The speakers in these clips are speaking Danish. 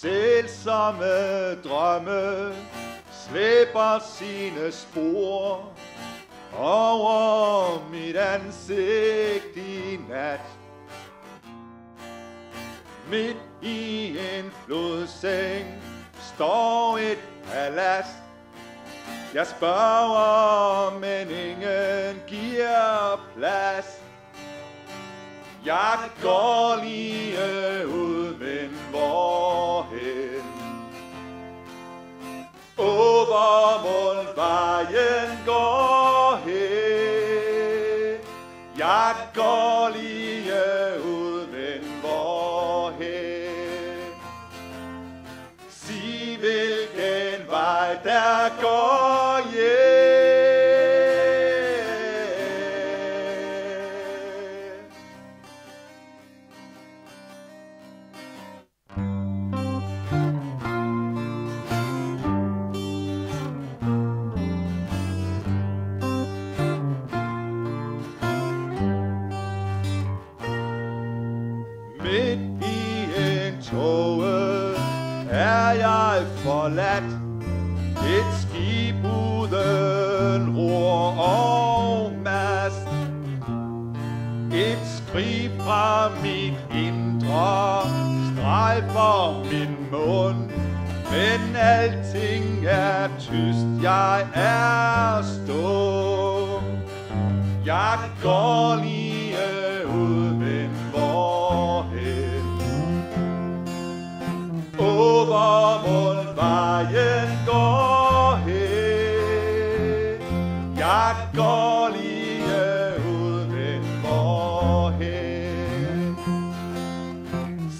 Selsomme drømme slæber sine spor over mit ansigt i nat. Midt i en flodseng står et palads. Jeg spørger, men ingen giver plads. Jeg går lige ud, men hvorhen? Over mundvejen går hen. Jeg går lige ud, men hvorhen? Sig hvilken vej der går Midt i en tåge er jeg forladt. Et skib uden ror og mast. Et skrig fra mit indre strejfer min mund. Men alting er tyst, jeg er stum. Jeg går lige vejen går hen. Jeg går lige ud, men hvorhen?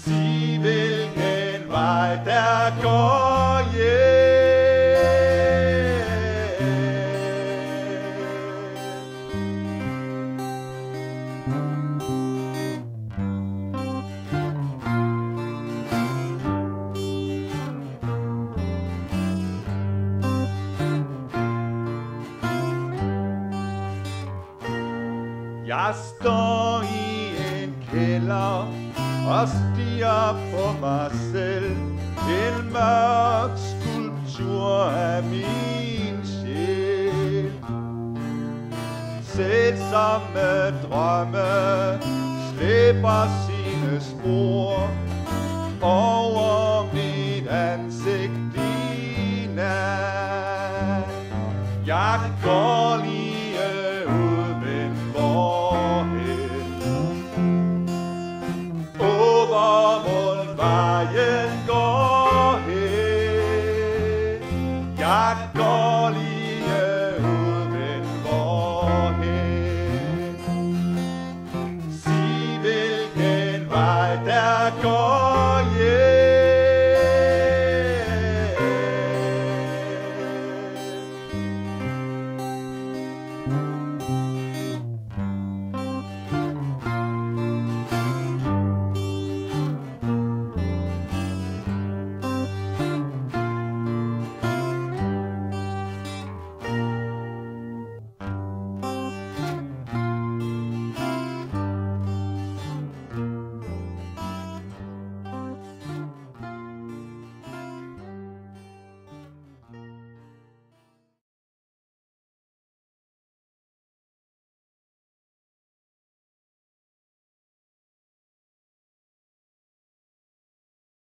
Sig hvilken vej der går Jeg står i en kælder og stiger på mig selv. En mørk skulptur af min sjæl. Sælsomme drømme slipper sine spor over mit ansigt i nat. Jeg går lige Go.